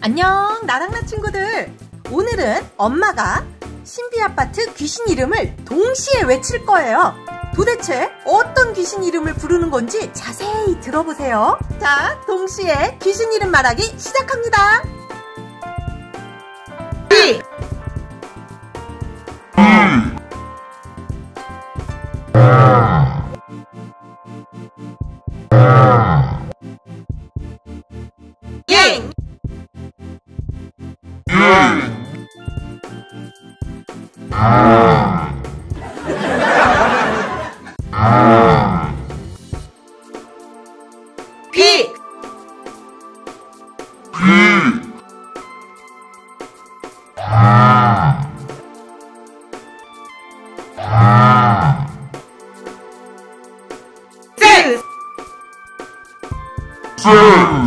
안녕 나랑나 친구들. 오늘은 엄마가 신비아파트 귀신 이름을 동시에 외칠 거예요. 도대체 어떤 귀신 이름을 부르는 건지 자세히 들어보세요. 자 동시에 귀신 이름 말하기 시작합니다 예! 비스한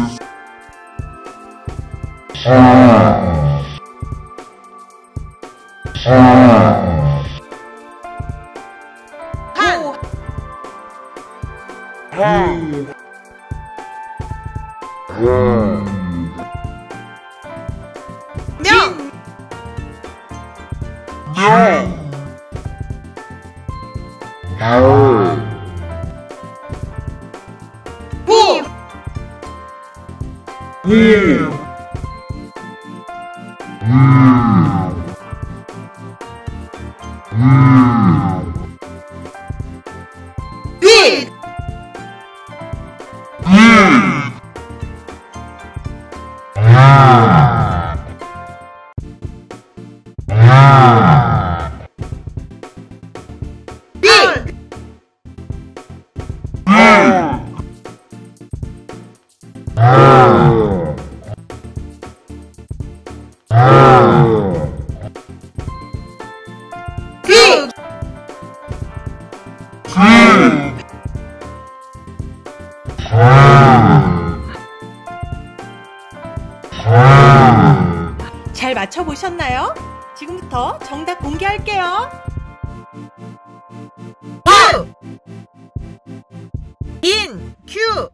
명 부윗 윗잘 맞춰보셨나요? 지금부터 정답 공개할게요. 우! 인, 큐,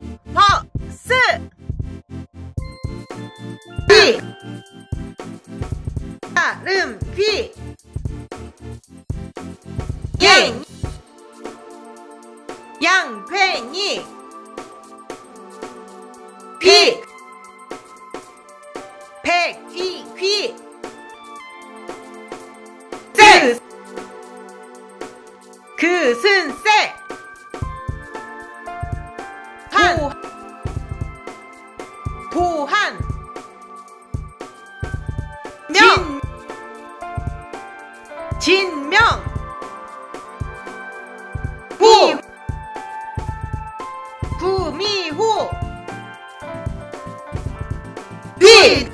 아름, 비! 예! 양팽이! 비! 백이귀! 쎄! 그슨 쎄! 한! 도한! 명! 진 명! 구! 구미호! 윗!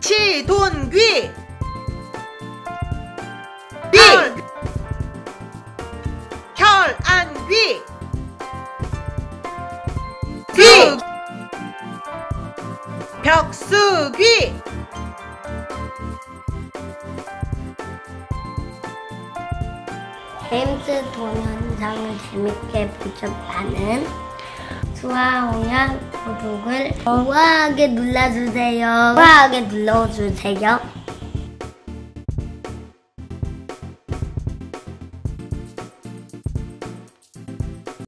치돈귀! 게임즈 동영상을 재밌게 보셨다는 수아홍연 구독을 우아하게 눌러주세요. 우아하게 눌러주세요.